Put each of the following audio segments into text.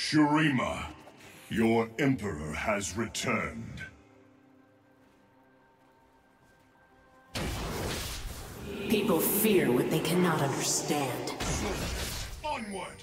Shurima, your Emperor has returned. People fear what they cannot understand. Onward!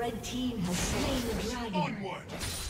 Red team has slain the dragon. Onward!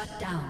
Shut down.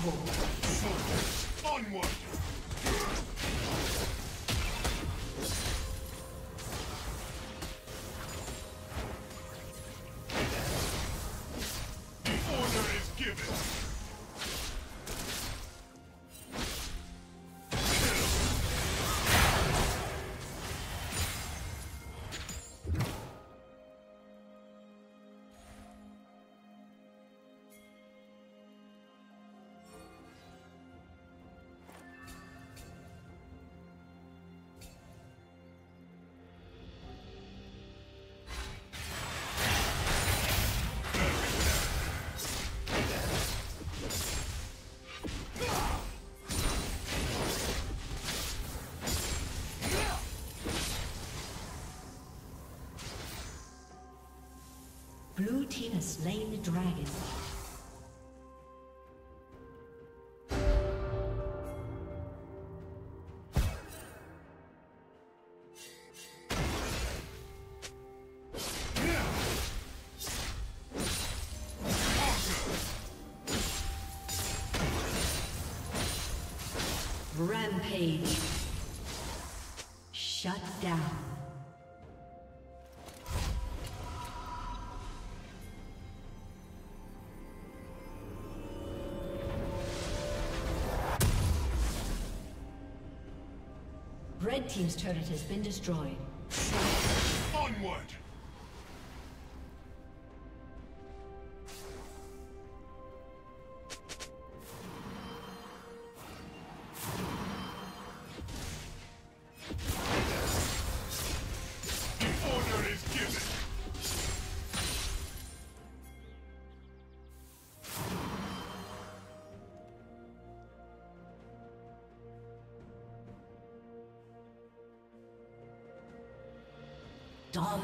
Sick. Onward! Blue team has slain the dragon. Rampage. Shut down. Team's turret has been destroyed. Onward!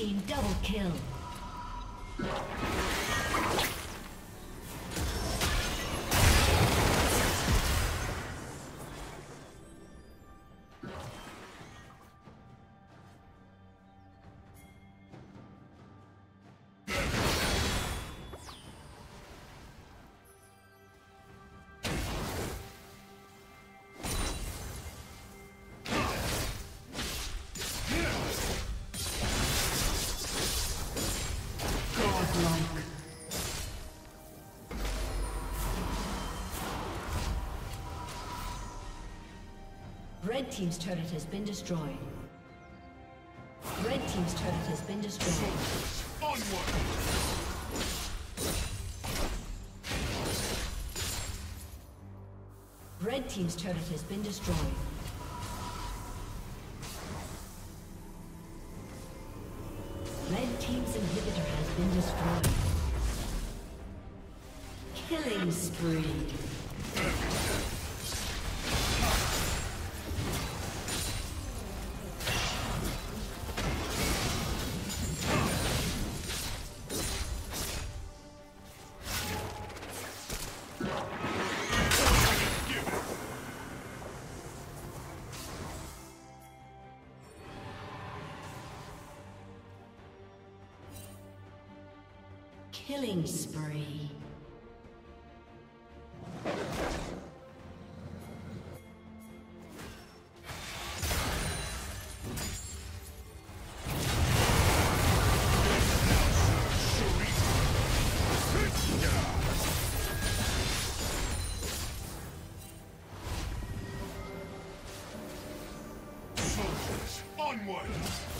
Team double kill. Red Team's turret has been destroyed. Red Team's turret has been destroyed. Onward! Red Team's turret has been destroyed. Red Team's inhibitor has been destroyed. Killing spree. Killing spree. Onward!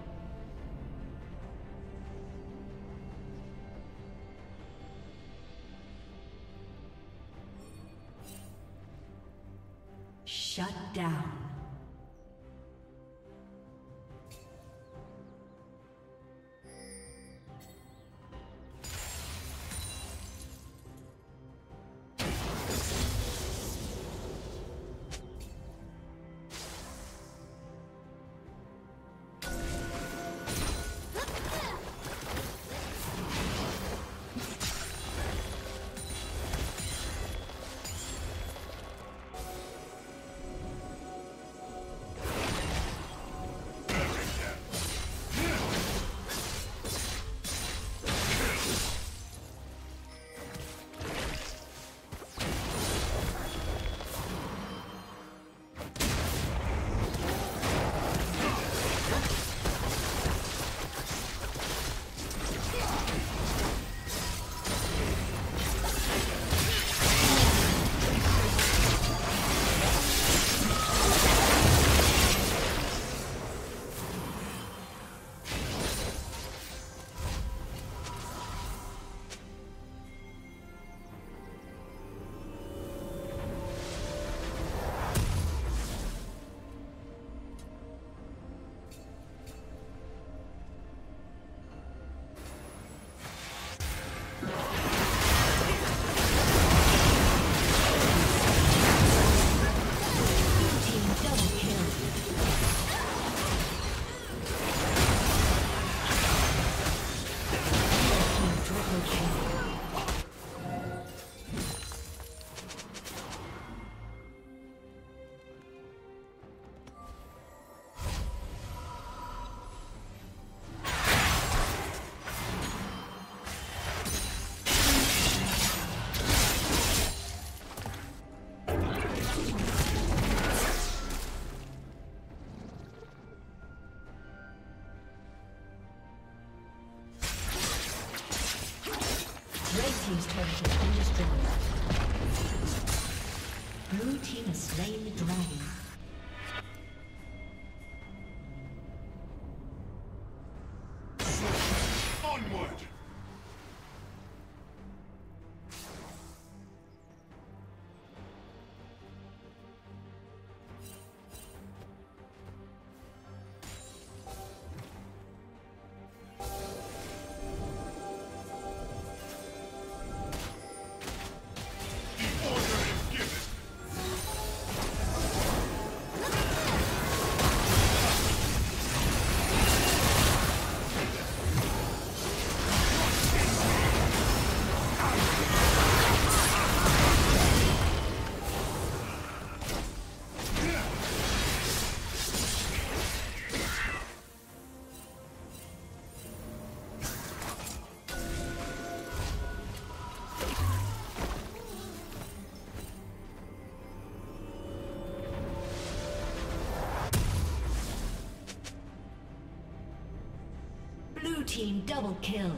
Team double kill.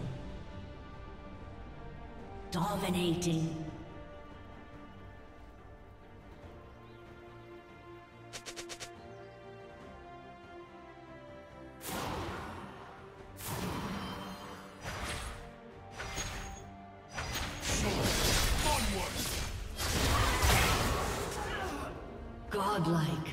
Dominating. Godlike.